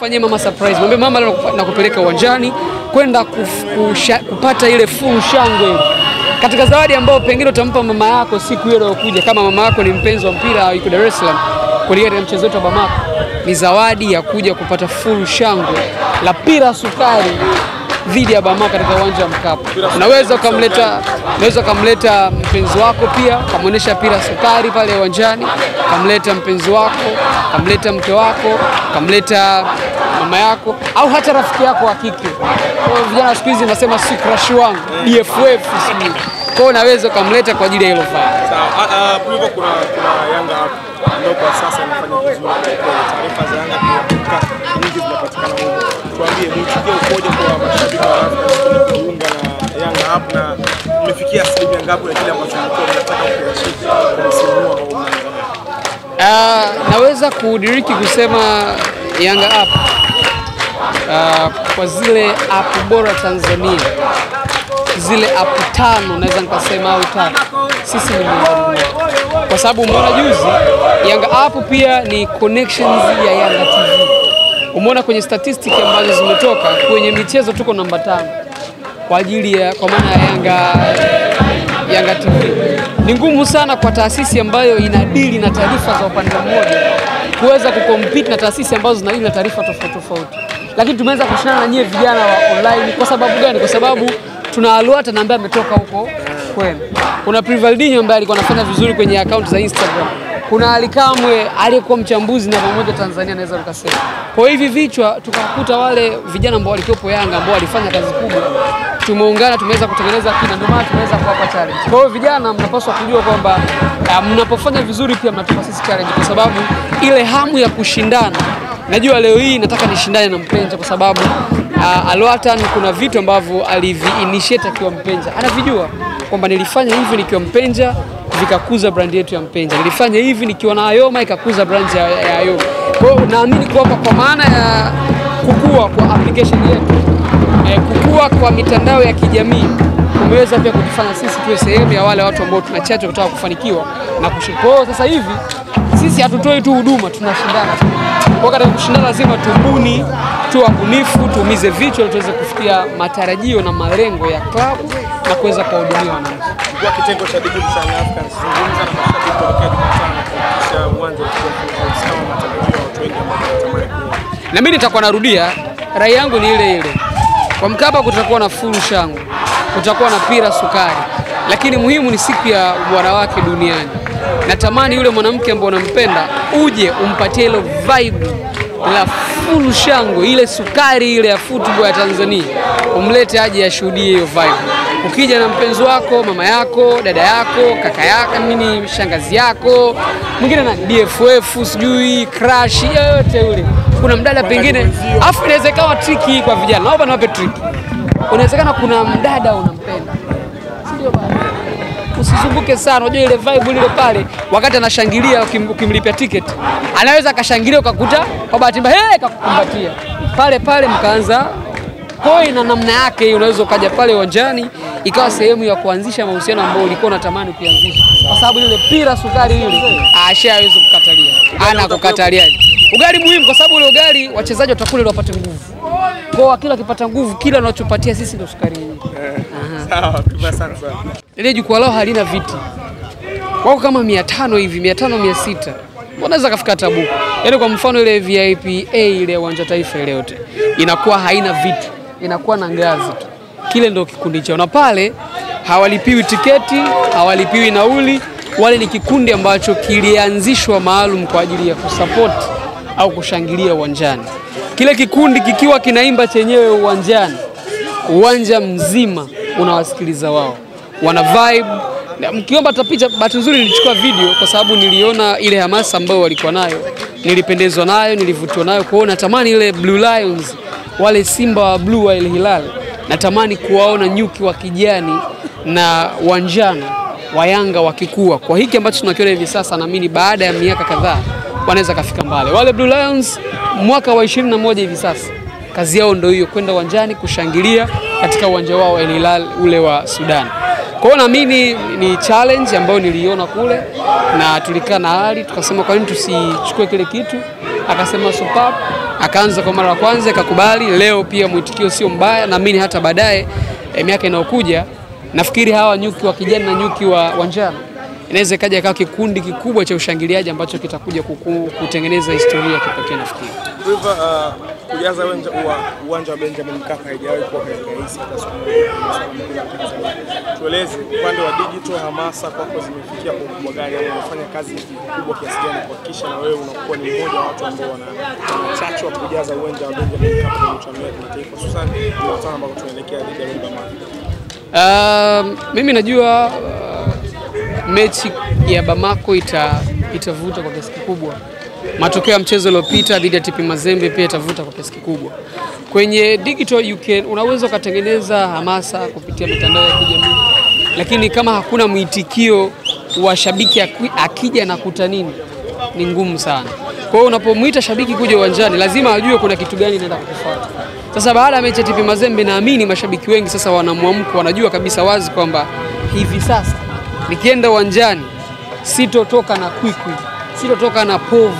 Fanyie mama surprise, mwambie mama leo nakupeleka uwanjani kwenda kupata ile full shangwe. Katika zawadi ambayo pengine utampa mama yako siku hiyo inayokuja, kama mama yako ni mpenzi wa mpira yuko Dar es Salaam kuelekea katika mchezo wetu wa Bamako, ni zawadi ya kuja kupata full shangwe. La pira sukari dhidi ya Bama katika uwanja wa Mkapa. Unaweza ukamleta unaweza ukamleta mpenzi wako pia, ukamwonyesha pira sukari pale uwanjani, ukamleta mpenzi wako, ukamleta mke wako, ukamleta mama yako au hata rafiki yako wa kike. Vijana siku hizi nasema si crush wangu BFF sijui. Kwa hiyo unaweza ukamleta kwa ajili ya hilo faa. Sawa, kuna kuna Yanga hapo ndio kwa sasa inafanya vizuri. Taarifa za Yanga pia nyingi zinapatikana. Tuambie mwitikio ukoje kwa mashabiki wa Yanga na Yanga hapa na mmefikia asilimia ngapi na kile ambacho mlikuwa mnataka kuashika kwa msimu huu ambao? Ah, naweza kudiriki kusema Yanga app uh, kwa zile app bora Tanzania, zile app tano naweza nikasema au tatu, sisi ni miongoni kwa sababu umeona juzi Yanga app pia ni connections ya Yanga TV. Umeona kwenye statistiki ambazo zimetoka kwenye michezo tuko namba tano kwa ajili ya kwa maana ya Yanga Yanga TV. Ni ngumu sana kwa taasisi ambayo inadili na taarifa za upande mmoja kuweza kukompiti na taasisi ambazo zinadili na taarifa tofauti tofauti, lakini tumeweza kushindana na nyie vijana wa online. Kwa sababu gani? Kwa sababu tuna Aluata na ambaye ametoka huko kwenu, kuna Privaldinho ambaye alikuwa anafanya vizuri kwenye akaunti za Instagram, kuna Alikamwe aliyekuwa mchambuzi na pamoja Tanzania, naweza nikasema. Kwa hivi vichwa tukakuta wale vijana ambao walikuwepo Yanga ambao walifanya kazi kubwa tumeungana tumeweza kutengeneza kina, ndio maana tumeweza kuwapa challenge. Kwa hiyo vijana, mnapaswa kujua kwamba uh, mnapofanya vizuri pia mnatupa sisi challenge, kwa sababu ile hamu ya kushindana. Najua leo hii nataka nishindane na Mpenja kwa sababu uh, Alwatan kuna vitu ambavyo aliviinitiate akiwa Mpenja, anavijua kwamba nilifanya hivi nikiwa Mpenja vikakuza brand yetu ya Mpenja, nilifanya hivi nikiwa na Ayoma ikakuza brand ya, ya Ayoma. Kwa hiyo naamini kwamba kwa maana ya kukua kwa application yetu eh, kukua kwa mitandao ya kijamii umeweza pia kutufanya sisi tuwe sehemu ya wale watu ambao tunachache kutaka kufanikiwa na kushiriki. Kwa sasa hivi sisi hatutoi tu huduma, tunashindana. Kwa katika kushindana lazima tubuni, tuwe wabunifu, tuumize vichwa tuweze kufikia matarajio na malengo ya klabu na kuweza kuwahudumia wananchi. Kwa kitengo cha Digital Young Africans zungumza na mashabiki kuelekea Jumatano kuhakikisha uwanja wa na matarajio ya watu wengi ambao wanatamani kuona. na mimi nitakuwa narudia, rai yangu ni ile ile. Kwa Mkapa kutakuwa na full shangwe, kutakuwa na pira sukari, lakini muhimu ni siku ya wanawake duniani. Natamani yule mwanamke ambaye unampenda uje umpatie ile vibe la fulu shangwe, ile sukari ile ya football ya Tanzania, umlete aje ashuhudie hiyo vibe. Ukija na mpenzi wako, mama yako, dada yako, kaka yako, nini, shangazi yako, mwingine na DFF, sijui crush yoyote yule. Kuna mdada pengine, afu inaweza ikawa triki kwa vijana, naomba niwape triki. Unawezekana kuna mdada unampenda, si ndio? Usizunguke sana, unajua ile vibe ile pale, wakati anashangilia ukim- ukimlipia tiketi, anaweza akashangilia ukakuta kwa bahati mbaya hey, kakukumbatia pale pale, mkaanza koi na namna yake unaweza ukaja pale uwanjani ikawa sehemu ya kuanzisha mahusiano ambayo ulikuwa unatamani kuanzisha, kwa sababu ile pira sukari ile ashawezi kukatalia, ana kukatalia Ugali muhimu, kwa sababu ule ugali wachezaji watakula ili wapate nguvu. Kwa kila akipata nguvu, kila anachopatia sisi ndio sukari yenyewe. Sawa, sana sana. Ile jukwaa lao halina viti, wako kama mia tano hivi, mia tano mia sita wanaweza kafika tabu. Yaani kwa mfano ile VIP A ile uwanja taifa ile yote inakuwa haina viti, inakuwa na ngazi tu. Kile ndio kikundi chao, na pale hawalipiwi tiketi, hawalipiwi nauli. Wale ni kikundi ambacho kilianzishwa maalum kwa ajili ya kusupport au kushangilia uwanjani. Kile kikundi kikiwa kinaimba chenyewe uwanjani, uwanja mzima unawasikiliza wao, wana vibe. Mkiomba hata picha, bahati nzuri nilichukua video kwa sababu niliona ile hamasa ambayo walikuwa nayo, nilipendezwa nayo, nilivutiwa nayo. Kwa hiyo natamani ile Blue Lions, wale simba wa blue wa El Hilal, natamani kuwaona nyuki wa kijani na wanjano wa Yanga wakikua. Kwa hiki ambacho tunakiona hivi sasa, naamini baada ya miaka kadhaa wanaweza kafika mbali. Wale Blue Lions mwaka wa 21 hivi sasa kazi yao ndio hiyo, kwenda uwanjani kushangilia katika uwanja wao El Hilal ule wa Sudan. Kwa hiyo naamini ni challenge ambayo niliona kule, na tulikaa na hali tukasema kwa nini tusichukue kile kitu, akasema super. Akaanza kwa mara ya kwanza akakubali. Leo pia mwitikio sio mbaya, naamini hata baadaye eh, miaka inayokuja nafikiri hawa nyuki wa kijani na nyuki wa, wa njano inaweza ikaja ikawa kikundi kikubwa cha ushangiliaji ambacho kitakuja kuku, kutengeneza historia kipekee nafikiri. River, uh, kujaza uwanja wa, uwanja wa Benjamin Mkapa haijawahi kuwa kazi rahisi hata siku moja kwenye masuala mpira wa Tanzania. Tueleze upande wa digital, hamasa kwako zimefikia kwa ukubwa gani, ama unafanya kazi kubwa kiasi gani kuhakikisha na wewe unakuwa ni mmoja wa watu ambao wana chachu wa kujaza uwanja wa Benjamin Mkapa kwenye michuano ya kimataifa, hususan Jumatano ambao tunaelekea dhidi ya Mali. Uh, mimi najua mechi ya Bamako ita itavuta kwa kiasi kikubwa. Matokeo ya mchezo uliopita dhidi ya TP Mazembe pia itavuta kwa kiasi kikubwa. Kwenye digital you can, unaweza ukatengeneza hamasa kupitia mitandao ya kijamii, lakini kama hakuna mwitikio wa shabiki akija na kuta nini, ni ngumu sana. Kwa hiyo unapomwita shabiki kuja uwanjani, lazima ajue kuna kitu gani inaenda kukifuata. Sasa baada ya mechi ya TP Mazembe, naamini mashabiki wengi sasa wanamwamko, wanajua kabisa wazi kwamba hivi sasa nikienda uwanjani sitotoka na kwikwi, sitotoka na povu,